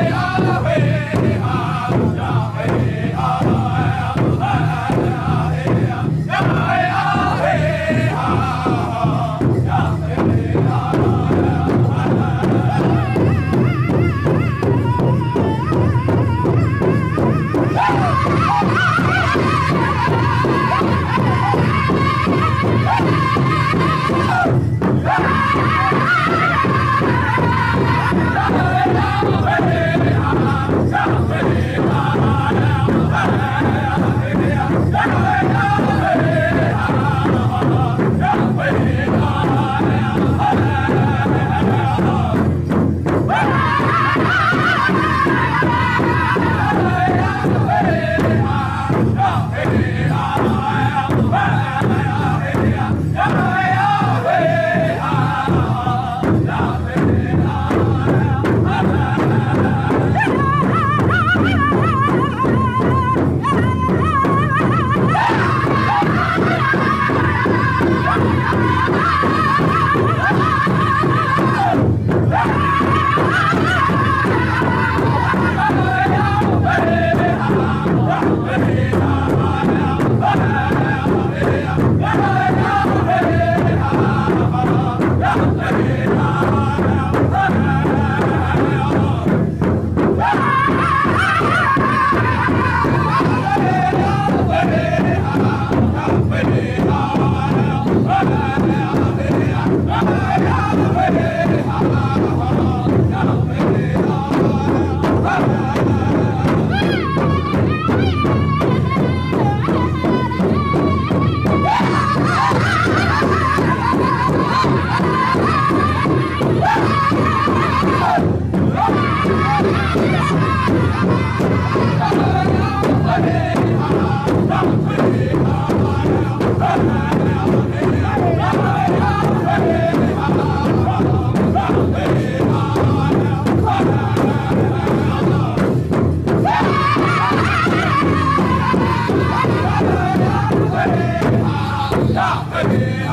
away, all away. Hey, hey, hey, hey. Hey,